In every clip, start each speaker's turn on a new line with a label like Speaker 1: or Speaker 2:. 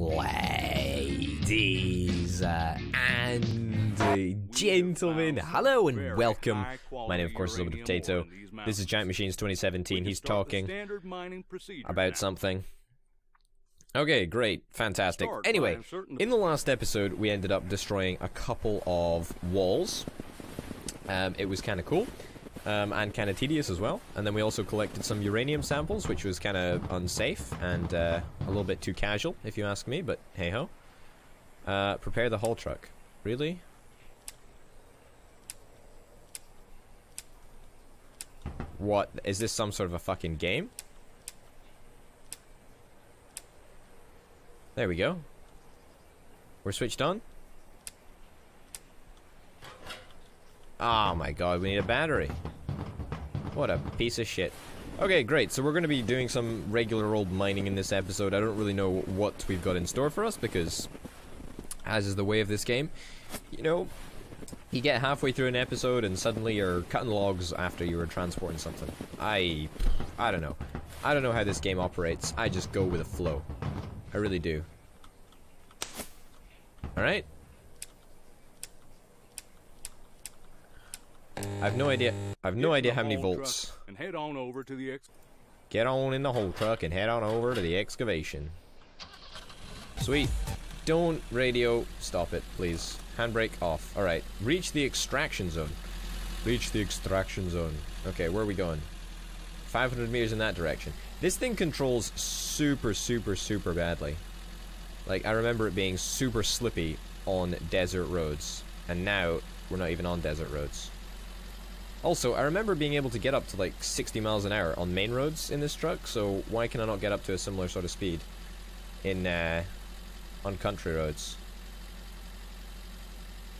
Speaker 1: Ladies and gentlemen, hello and welcome. My name, of course, is Orbital Potato. This is Giant Machines 2017. He's talking about something. Okay, great, fantastic. Anyway, in the last episode, we ended up destroying a couple of walls. Um, it was kind of cool um, and kind of tedious as well. And then we also collected some uranium samples, which was kind of unsafe and uh, a little bit too casual, if you ask me, but hey ho. Uh, prepare the haul truck. Really? What? Is this some sort of a fucking game? There we go. We're switched on. Oh my god, we need a battery. What a piece of shit. Okay, great. So we're going to be doing some regular old mining in this episode. I don't really know what we've got in store for us because, as is the way of this game, you know, you get halfway through an episode and suddenly you're cutting logs after you were transporting something. I, I don't know. I don't know how this game operates. I just go with the flow. I really do. Alright, I've no idea. I've no idea how many volts.
Speaker 2: And head on over to the
Speaker 1: Get on in the haul truck and head on over to the excavation. Sweet. Don't radio. Stop it, please. Handbrake off. Alright. Reach the extraction zone. Reach the extraction zone. Okay, where are we going? 500 meters in that direction. This thing controls super, super, super badly. Like, I remember it being super slippy on desert roads. And now, we're not even on desert roads. Also, I remember being able to get up to like 60 miles an hour on main roads in this truck, so why can I not get up to a similar sort of speed in uh, on country roads?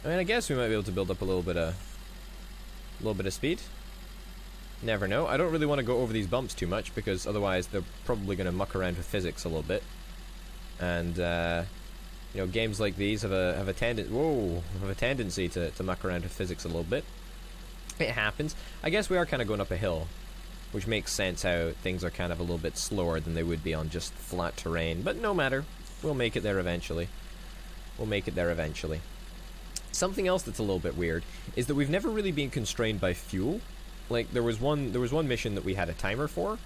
Speaker 1: I mean, I guess we might be able to build up a little bit of a little bit of speed. Never know. I don't really want to go over these bumps too much because otherwise they're probably going to muck around with physics a little bit. And uh, you know, games like these have a have a tendency whoa have a tendency to to muck around with physics a little bit. It happens. I guess we are kind of going up a hill, which makes sense how things are kind of a little bit slower than they would be on just flat terrain. But no matter, we'll make it there eventually. We'll make it there eventually. Something else that's a little bit weird is that we've never really been constrained by fuel. Like there was one there was one mission that we had a timer for,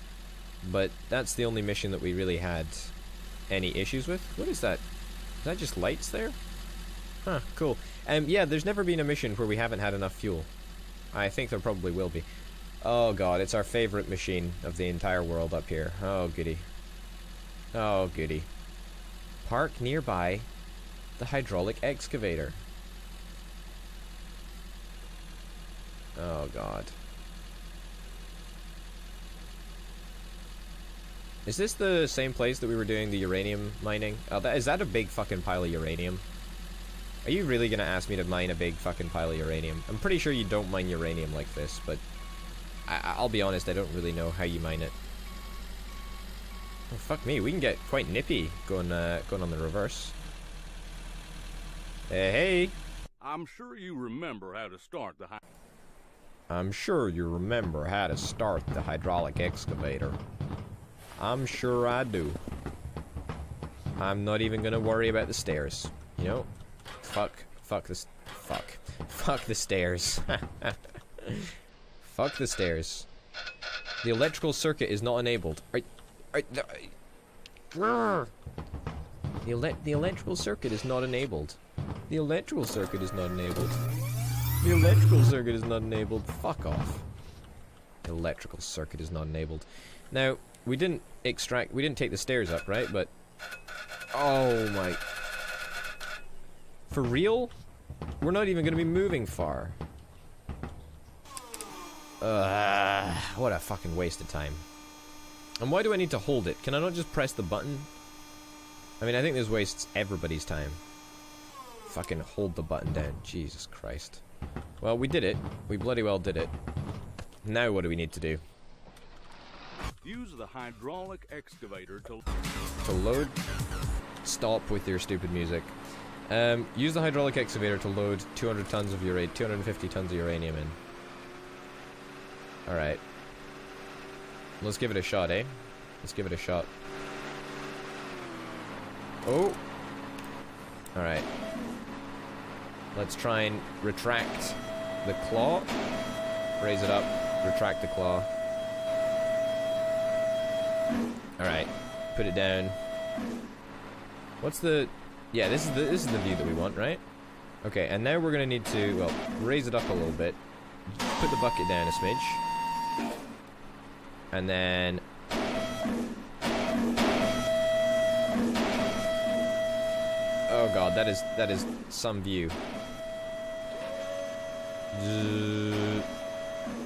Speaker 1: but that's the only mission that we really had any issues with. What is that? Is that just lights there? Huh, cool. Um, yeah, there's never been a mission where we haven't had enough fuel. I think there probably will be. Oh god, it's our favorite machine of the entire world up here. Oh goody. Oh goody. Park nearby the hydraulic excavator. Oh god. Is this the same place that we were doing the uranium mining? Oh, that, is that a big fucking pile of uranium? Are you really gonna ask me to mine a big fucking pile of uranium? I'm pretty sure you don't mine uranium like this, but I will be honest, I don't really know how you mine it. Oh, fuck me, we can get quite nippy going uh, going on the reverse. Hey, hey!
Speaker 2: I'm sure you remember how to start the.
Speaker 1: I'm sure you remember how to start the hydraulic excavator. I'm sure I do. I'm not even gonna worry about the stairs. You know, Fuck. Fuck this. Fuck. Fuck the stairs. Fuck the stairs. The electrical circuit is not enabled. Are, are, the, ele the electrical circuit is not enabled. The electrical circuit is not enabled. The electrical circuit is not enabled. Fuck off. The electrical circuit is not enabled. Now, we didn't extract, we didn't take the stairs up, right? But, oh my, for real? We're not even gonna be moving far. Uh, what a fucking waste of time. And why do I need to hold it? Can I not just press the button? I mean, I think this wastes everybody's time. Fucking hold the button down. Jesus Christ. Well, we did it. We bloody well did it. Now what do we need to do?
Speaker 2: Use the hydraulic excavator to...
Speaker 1: To load... Stop with your stupid music. Um, use the hydraulic excavator to load 200 tons of uranium, 250 tons of uranium in. Alright. Let's give it a shot, eh? Let's give it a shot. Oh. Alright. Let's try and retract the claw. Raise it up. Retract the claw. Alright. Put it down. What's the... Yeah, this is the this is the view that we want, right? Okay, and now we're gonna need to, well, raise it up a little bit. Put the bucket down a smidge. And then... Oh god, that is, that is some view.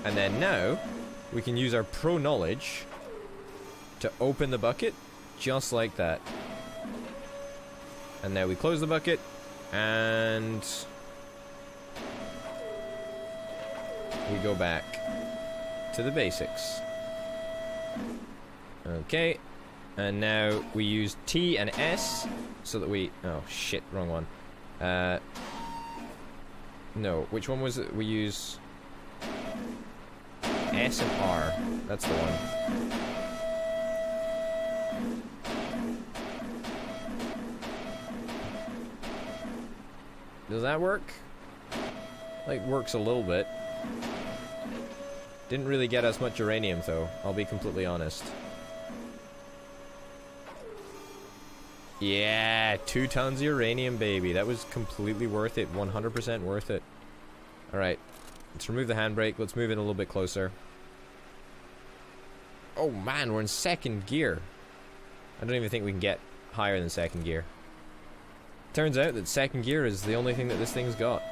Speaker 1: And then now, we can use our pro knowledge to open the bucket, just like that. And now we close the bucket, and we go back to the basics. Okay, and now we use T and S so that we. Oh shit, wrong one. Uh, no, which one was it? We use S and R. That's the one. Does that work? Like, works a little bit. Didn't really get us much uranium, though. I'll be completely honest. Yeah, two tons of uranium, baby. That was completely worth it. 100% worth it. Alright. Let's remove the handbrake. Let's move in a little bit closer. Oh, man, we're in second gear. I don't even think we can get higher than second gear. Turns out that second gear is the only thing that this thing's got.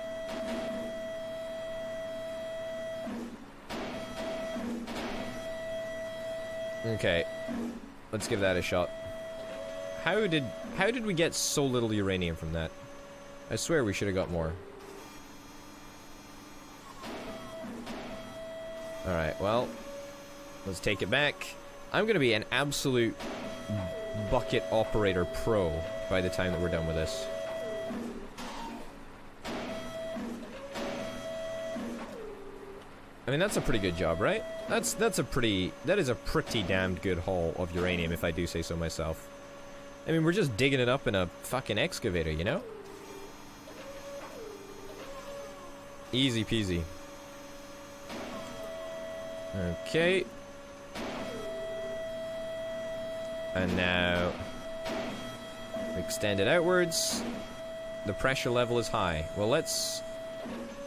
Speaker 1: Okay. Let's give that a shot. How did how did we get so little uranium from that? I swear we should have got more. Alright, well, let's take it back. I'm gonna be an absolute bucket operator pro by the time that we're done with this. I mean, that's a pretty good job, right? That's that's a pretty that is a pretty damned good haul of uranium, if I do say so myself. I mean, we're just digging it up in a fucking excavator, you know? Easy peasy. Okay. And now extend it outwards. The pressure level is high. Well, let's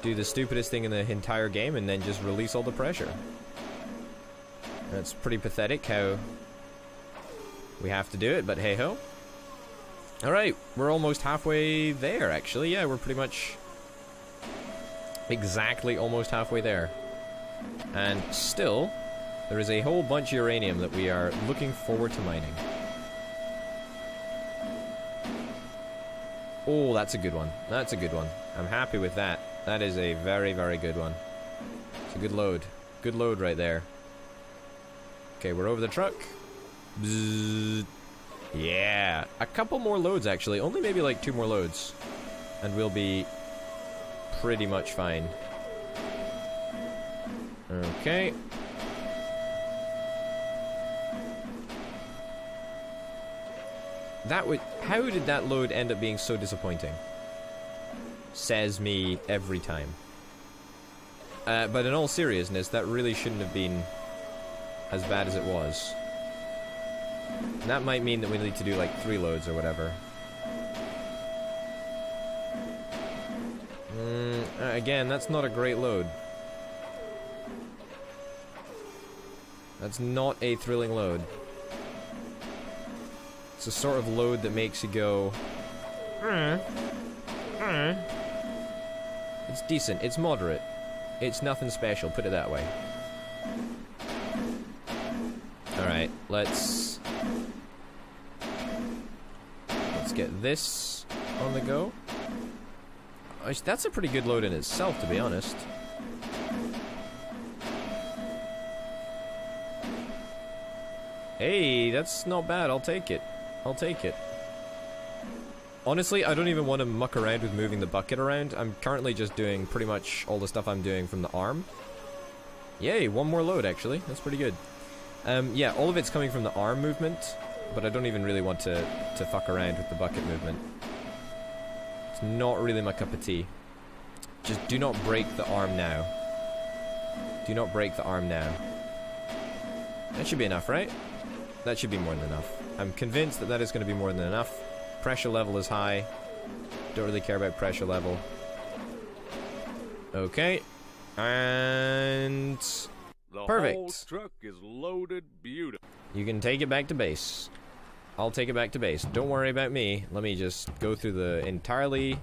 Speaker 1: do the stupidest thing in the entire game and then just release all the pressure. That's pretty pathetic how we have to do it, but hey ho. Alright, we're almost halfway there actually. Yeah, we're pretty much exactly almost halfway there. And still, there is a whole bunch of uranium that we are looking forward to mining. Oh, that's a good one. That's a good one. I'm happy with that. That is a very, very good one. It's a good load. Good load right there. Okay, we're over the truck. Bzzz. Yeah. A couple more loads, actually. Only maybe like two more loads. And we'll be pretty much fine. Okay. That would... How did that load end up being so disappointing? Says me every time. Uh, but in all seriousness, that really shouldn't have been as bad as it was. And that might mean that we need to do like three loads or whatever. Mm, uh, again, that's not a great load. That's not a thrilling load. A sort of load that makes you go... Mm, mm. It's decent. It's moderate. It's nothing special, put it that way. Alright, let's... Let's get this on the go. That's a pretty good load in itself, to be honest. Hey, that's not bad. I'll take it. I'll take it. Honestly, I don't even want to muck around with moving the bucket around. I'm currently just doing pretty much all the stuff I'm doing from the arm. Yay, one more load, actually. That's pretty good. Um, yeah, all of it's coming from the arm movement. but I don't even really want to, to fuck around with the bucket movement. It's not really my cup of tea. Just do not break the arm now. Do not break the arm now. That should be enough, right? That should be more than enough. I'm convinced that that is going to be more than enough. Pressure level is high. Don't really care about pressure level. Okay. And... Perfect.
Speaker 2: haul truck is loaded beautiful.
Speaker 1: You can take it back to base. I'll take it back to base. Don't worry about me. Let me just go through the entirely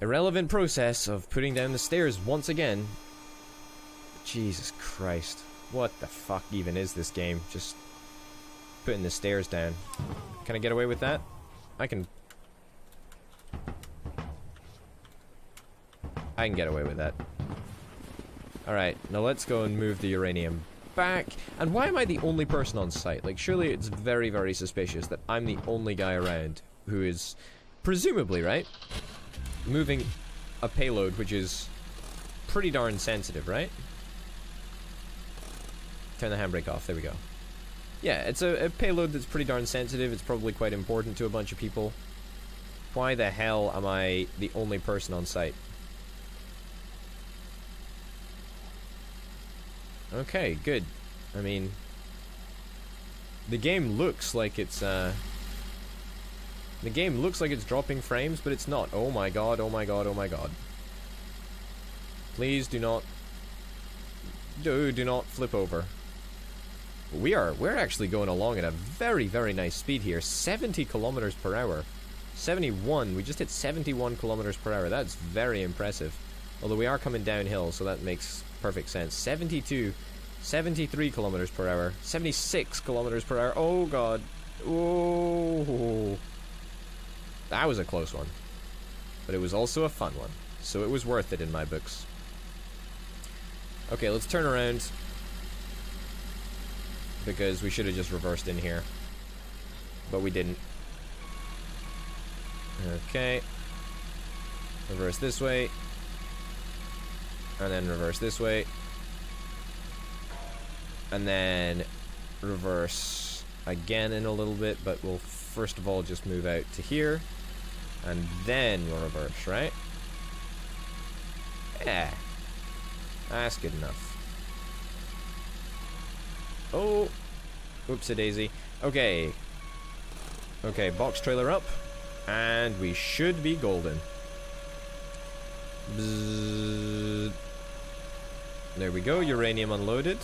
Speaker 1: irrelevant process of putting down the stairs once again. Jesus Christ. What the fuck even is this game? Just putting the stairs down. Can I get away with that? I can... I can get away with that. Alright, now let's go and move the uranium back. And why am I the only person on site? Like, surely it's very, very suspicious that I'm the only guy around who is, presumably, right? Moving a payload which is pretty darn sensitive, right? Turn the handbrake off, there we go. Yeah, it's a, a payload that's pretty darn sensitive. It's probably quite important to a bunch of people. Why the hell am I the only person on site? Okay, good. I mean, the game looks like it's, uh... The game looks like it's dropping frames, but it's not. Oh my god, oh my god, oh my god. Please do not... Do, do not flip over. We are, we're actually going along at a very, very nice speed here. 70 kilometers per hour. 71, we just hit 71 kilometers per hour. That's very impressive. Although we are coming downhill, so that makes perfect sense. 72, 73 kilometers per hour, 76 kilometers per hour. Oh god. Oh. That was a close one. But it was also a fun one. So it was worth it in my books. Okay, let's turn around. Because we should have just reversed in here. But we didn't. Okay. Reverse this way. And then reverse this way. And then reverse again in a little bit, but we'll first of all just move out to here. And then we'll reverse, right? Yeah. That's good enough. Oh. Oopsie daisy. Okay. Okay, box trailer up. And we should be golden. Bzzz. There we go, uranium unloaded.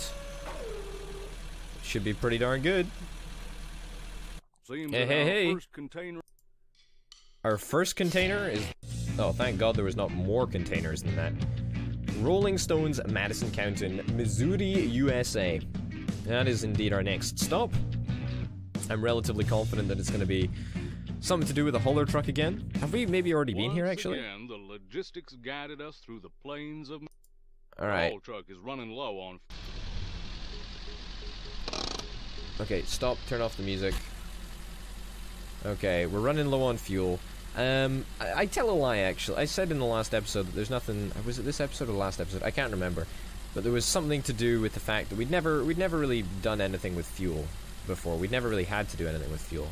Speaker 1: Should be pretty darn good.
Speaker 2: Seems
Speaker 1: Hey, hey, hey.
Speaker 2: first container
Speaker 1: Our first container is... Oh, thank God there was not more containers than that. Rolling Stones, Madison County, Missouri, USA. That is indeed our next stop. I'm relatively confident that it's going to be something to do with a hauler truck again. Have we maybe already been here, actually?
Speaker 2: Again, the logistics guided us through the plains of. The
Speaker 1: Alright.
Speaker 2: haul truck is running low on.
Speaker 1: Okay, stop, turn off the music. Okay, we're running low on fuel. Um, I, I tell a lie, actually. I said in the last episode that there's nothing... Was it this episode or the last episode? I can't remember. But there was something to do with the fact that we'd never, we'd never really done anything with fuel before. We'd never really had to do anything with fuel.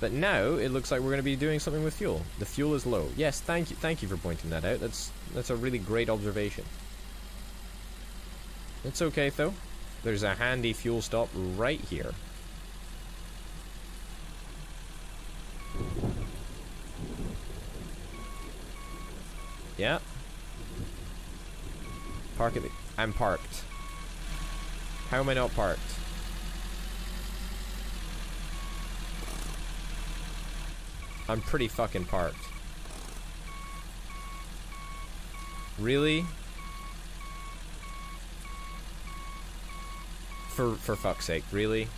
Speaker 1: But now, it looks like we're going to be doing something with fuel. The fuel is low. Yes, thank you, thank you for pointing that out. That's, that's a really great observation. It's okay, though. There's a handy fuel stop right here. Yeah. Park at the... I'm parked. How am I not parked? I'm pretty fucking parked. Really? For for fuck's sake, really?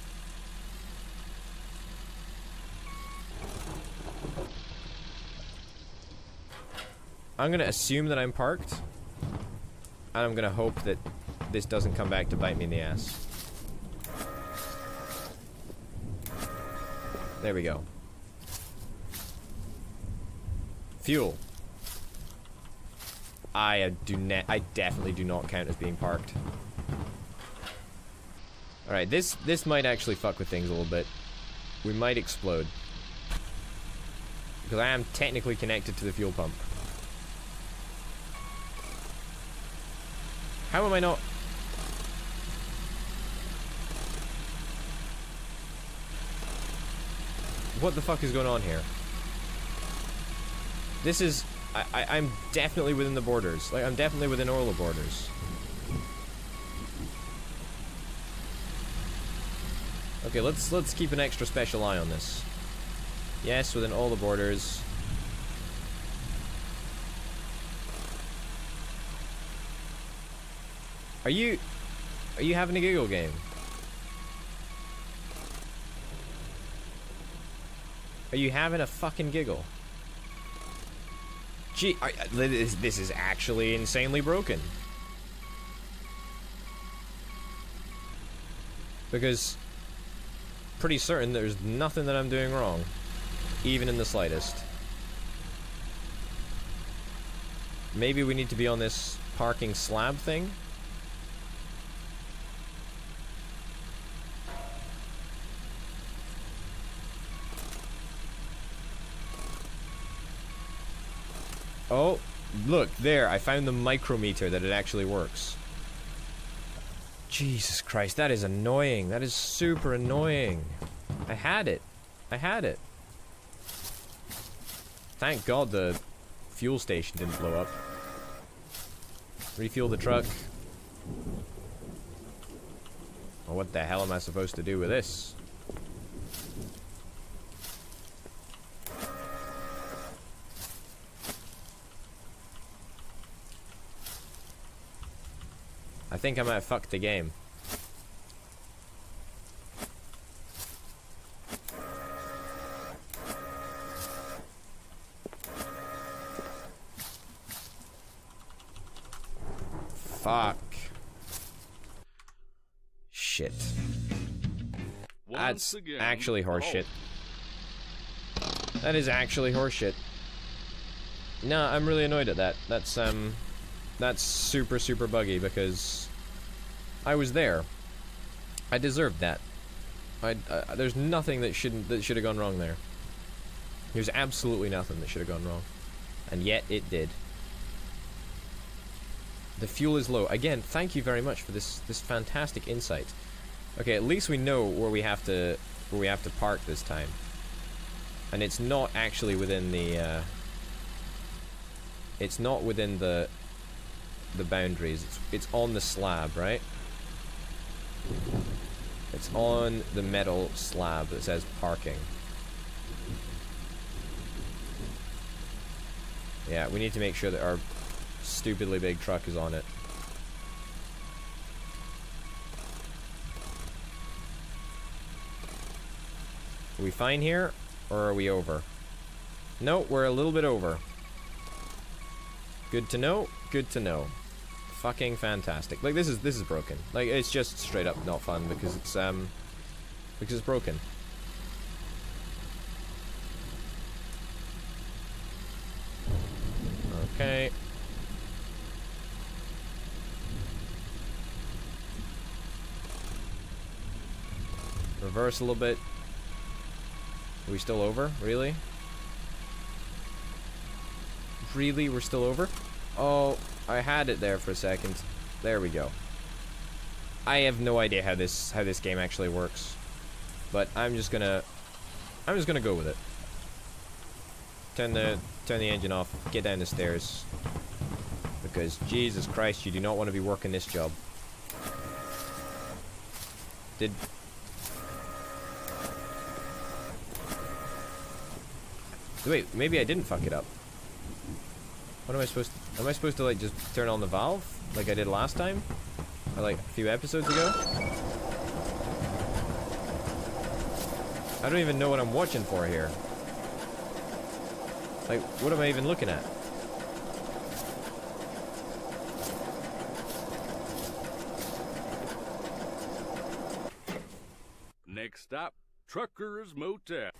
Speaker 1: I'm gonna assume that I'm parked. And I'm gonna hope that this doesn't come back to bite me in the ass. There we go. Fuel. I do ne I definitely do not count as being parked. Alright, this this might actually fuck with things a little bit. we might explode. Because I am technically connected to the fuel pump. How am I not... What the fuck is going on here? This is... I, I, I'm definitely within the borders. Like, I'm definitely within Orla borders. Okay, let's let's keep an extra special eye on this. Yes, within all the borders. Are you are you having a giggle game? Are you having a fucking giggle? Gee, I, this, this is actually insanely broken. Because pretty certain there's nothing that I'm doing wrong, even in the slightest. Maybe we need to be on this parking slab thing? Oh, look, there, I found the micrometer that it actually works. Jesus Christ, that is annoying. That is super annoying. I had it. I had it. Thank God the fuel station didn't blow up. Refuel the truck. Well, what the hell am I supposed to do with this? I think I might have fucked the game. Fuck. Shit.
Speaker 2: Once
Speaker 1: That's
Speaker 2: again,
Speaker 1: actually horseshit.
Speaker 2: oh,
Speaker 1: That is actually horseshit. No, I'm really annoyed at that. That's um, that's super super buggy because I was there. I deserved that. I uh, there's nothing that shouldn't that should have gone wrong there. There's absolutely nothing that should have gone wrong, and yet it did. The fuel is low. Again, thank you very much for this this fantastic insight. Okay, at least we know where we have to where we have to park this time. And it's not actually within the uh, it's not within the the boundaries. It's it's on the slab, right? It's on the metal slab that says parking. Yeah, we need to make sure that our stupidly big truck is on it. Are we fine here? Or are we over? No, we're a little bit over. Good to know. Good to know. Fucking fantastic. Like this is this is broken. Like it's just straight up not fun because it's um because it's broken. Okay. Reverse a little bit. Are we still over? Really? Really? We're still over? Oh, I had it there for a second. There we go. I have no idea how this how this game actually works. But I'm just gonna I'm just gonna go with it. Turn the turn the engine off, get down the stairs. Because Jesus Christ, you do not want to be working this job. Did Wait, maybe I didn't fuck it up. What am I supposed to... Am I supposed to, like, just turn on the valve? Like I did last time? Or, like, a few episodes ago? I don't even know what I'm watching for here. Like, what am I even looking at?
Speaker 2: Next stop, Trucker's Motel.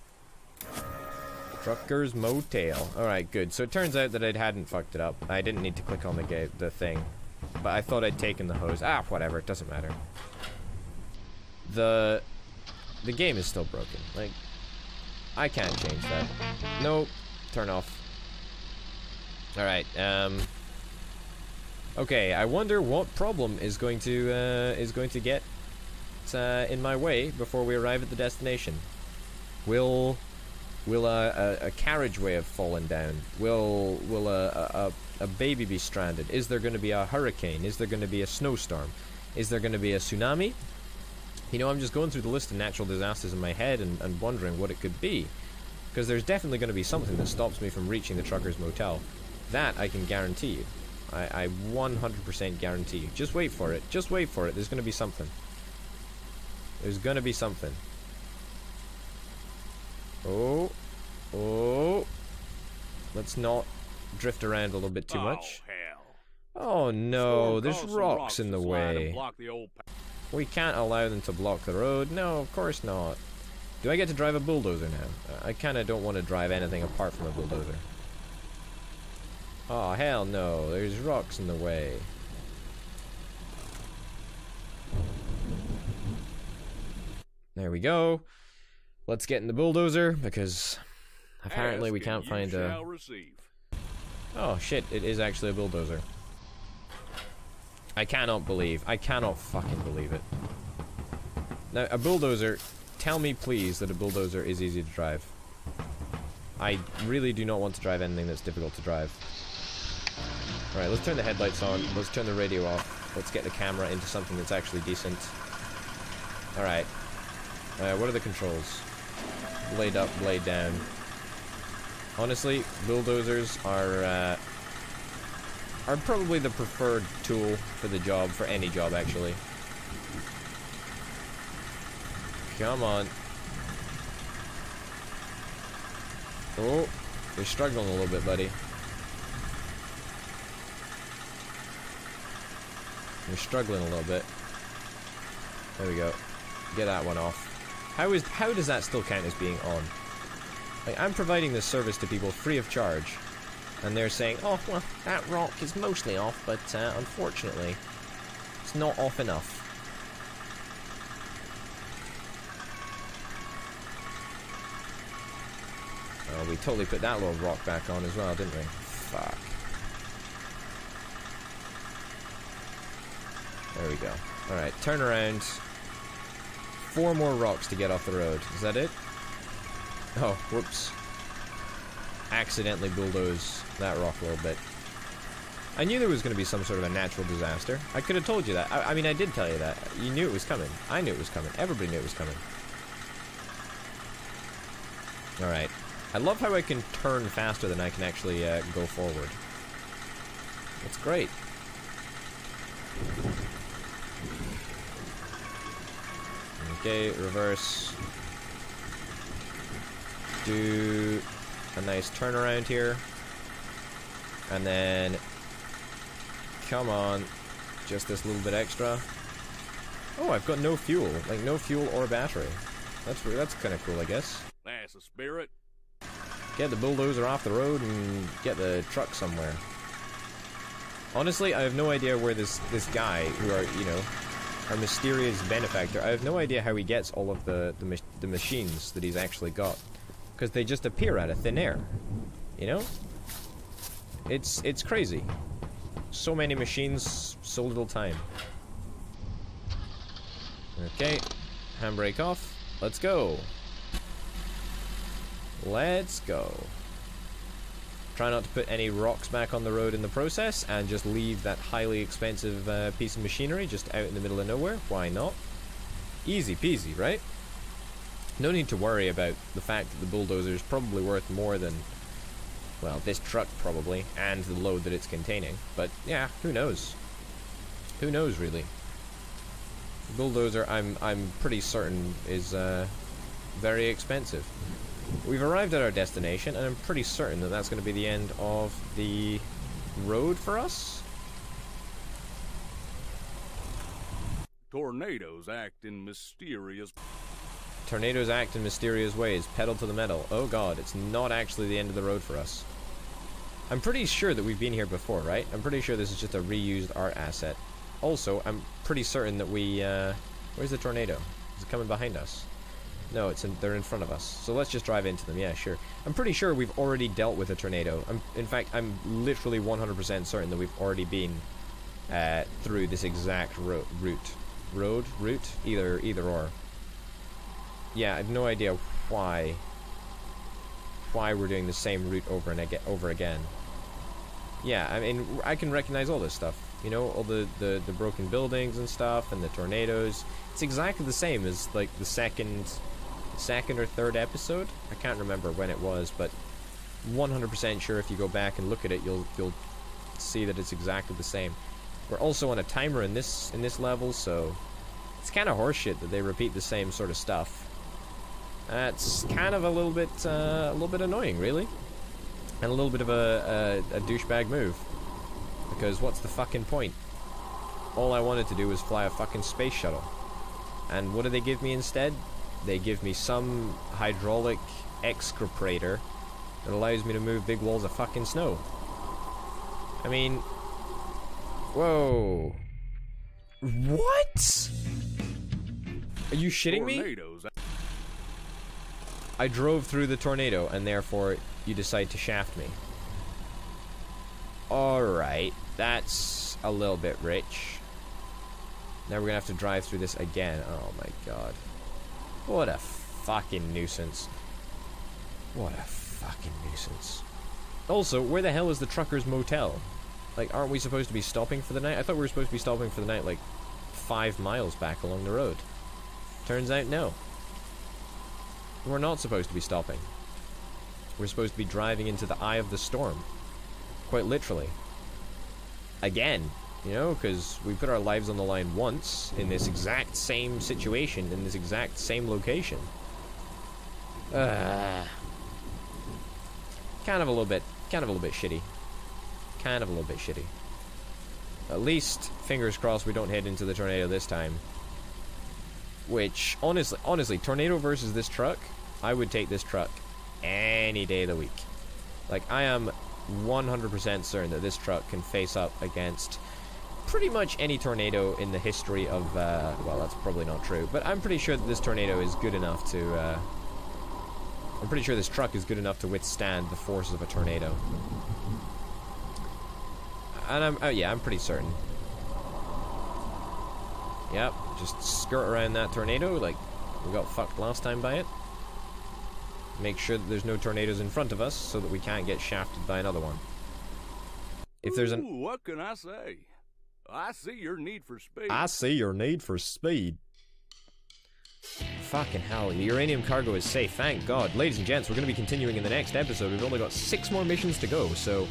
Speaker 1: Trucker's Motel. Alright, good. So it turns out that I hadn't fucked it up. I didn't need to click on the ga- the thing. But I thought I'd taken the hose. Ah, whatever. It doesn't matter. The... The game is still broken. Like, I can't change that. Nope. Turn off. Alright, um... Okay, I wonder what problem is going to, uh, is going to get, uh, in my way before we arrive at the destination. Will, will a, a, a carriageway have fallen down? Will, will a, a, a baby be stranded? Is there going to be a hurricane? Is there going to be a snowstorm? Is there going to be a tsunami? You know, I'm just going through the list of natural disasters in my head and, and wondering what it could be. Because there's definitely going to be something that stops me from reaching the trucker's motel. That I can guarantee you. I, I 100% guarantee you. Just wait for it. Just wait for it. There's going to be something. There's going to be something. Oh. Oh. Let's not drift around a little bit too much.
Speaker 2: Oh, hell.
Speaker 1: Oh no, there's rocks in the way.
Speaker 2: block the old
Speaker 1: We can't allow them to block the road. No, of course not. Do I get to drive a bulldozer now? Uh, I kind of don't want to drive anything apart from a bulldozer. Oh, hell no. There's rocks in the way. There we go. Let's get in the bulldozer because apparently we can't find a...
Speaker 2: receive.
Speaker 1: Oh shit, it is actually a bulldozer. I cannot believe, I cannot fucking believe it. Now, a bulldozer, tell me please that a bulldozer is easy to drive. I really do not want to drive anything that's difficult to drive. Alright, let's turn the headlights on, let's turn the radio off, let's get the camera into something that's actually decent. Alright. Uh, what are the controls? Blade up, blade down. Honestly, bulldozers are uh, are probably the preferred tool for the job, for any job actually. Come on. Oh, you're struggling a little bit, buddy. You're struggling a little bit. There we go. Get that one off. How is how does that still count as being on? Like, I'm providing this service to people free of charge, and they're saying, oh, well, that rock is mostly off, but uh, unfortunately, it's not off enough. Oh, we totally put that little rock back on as well, didn't we? Fuck. There we go. Alright, turn around. Four more rocks to get off the road. Is that it? Oh, whoops. Accidentally bulldoze that rock a little bit. I knew there was going to be some sort of a natural disaster. I could have told you that. I, I mean, I did tell you that. You knew it was coming. I knew it was coming. Everybody knew it was coming. Alright. I love how I can turn faster than I can actually uh, go forward. That's great. Okay, reverse. Do a nice turnaround here. And then, come on, just this little bit extra. Oh, I've got no fuel, like no fuel or battery. That's that's kind of cool, I guess.
Speaker 2: That's the spirit.
Speaker 1: Get the bulldozer off the road and get the truck somewhere. Honestly, I have no idea where this this guy, who are you know, our mysterious benefactor, I have no idea how he gets all of the the, the machines that he's actually got, because they just appear out of thin air. You know, it's it's crazy. So many machines, so little time. Okay, handbrake off. Let's go. Let's go. Try not to put any rocks back on the road in the process and just leave that highly expensive uh, piece of machinery just out in the middle of nowhere. Why not? Easy peasy, right? No need to worry about the fact that the bulldozer is probably worth more than, well, this truck probably, and the load that it's containing. But yeah, who knows? Who knows, really? The bulldozer, I'm I'm pretty certain is uh, very expensive. We've arrived at our destination, and I'm pretty certain that that's going to be the end of the road for us.
Speaker 2: Tornadoes act in mysterious.
Speaker 1: Tornadoes act in mysterious ways. Pedal to the metal. Oh god, it's not actually the end of the road for us. I'm pretty sure that we've been here before, right? I'm pretty sure this is just a reused art asset. Also, I'm pretty certain that we, uh... Where's the tornado? Is it coming behind us? No, it's in, they're in front of us. So let's just drive into them. Yeah, sure. I'm pretty sure we've already dealt with a tornado. I'm, in fact, I'm literally 100% certain that we've already been uh, through this exact ro route. Road? Route? Either, either or. Yeah, I have no idea why why we're doing the same route over and again, over again. Yeah, I mean, I can recognize all this stuff. You know, all the, the, the broken buildings and stuff, and the tornadoes. It's exactly the same as, like, the second second or third episode. I can't remember when it was, but 100% sure if you go back and look at it, you'll you'll see that it's exactly the same. We're also on a timer in this in this level, so it's kind of horseshit that they repeat the same sort of stuff. That's kind of a little bit uh, a little bit annoying, really, and a little bit of a, a, a douchebag move. Because what's the fucking point? All I wanted to do was fly a fucking space shuttle. And what do they give me instead? They give me some hydraulic excreprator that allows me to move big walls of fucking snow. I mean, whoa. What? Are you shitting me? I drove through the tornado and therefore you decide to shaft me. Alright, that's a little bit rich. Now we're gonna have to drive through this again. Oh my god. What a fucking nuisance. What a fucking nuisance. Also, where the hell is the trucker's motel? Like, aren't we supposed to be stopping for the night? I thought we were supposed to be stopping for the night like five miles back along the road. Turns out, no. We're not supposed to be stopping. We're supposed to be driving into the eye of the storm. Quite literally. Again, you know, because we put our lives on the line once in this exact same situation, in this exact same location. Uh, kind of a little bit, kind of a little bit shitty. Kind of a little bit shitty. At least, fingers crossed, we don't head into the tornado this time. Which, honestly, honestly, tornado versus this truck, I would take this truck any day of the week. Like, I am 100% certain that this truck can face up against pretty much any tornado in the history of, uh, well, that's probably not true, but I'm pretty sure that this tornado is good enough to, uh, I'm pretty sure this truck is good enough to withstand the forces of a tornado. And I'm, oh yeah, I'm pretty certain. Yep, just skirt around that tornado like we got fucked last time by it. Make sure that there's no tornadoes in front of us so that we can't get shafted by another one. If there's an...
Speaker 2: Ooh, what can I say? I see your need for speed.
Speaker 1: I see your need for speed. Fucking hell, the uranium cargo is safe, thank God. Ladies and gents, we're going to be continuing in the next episode. We've only got six more missions to go, so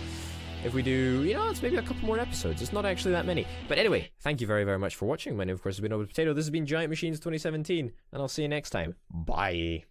Speaker 1: if we do, you know, it's maybe a couple more episodes. It's not actually that many. But anyway, thank you very, very much for watching. My name, of course, has been Orbital Potato. This has been Giant Machines 2017, and I'll see you next time. Bye.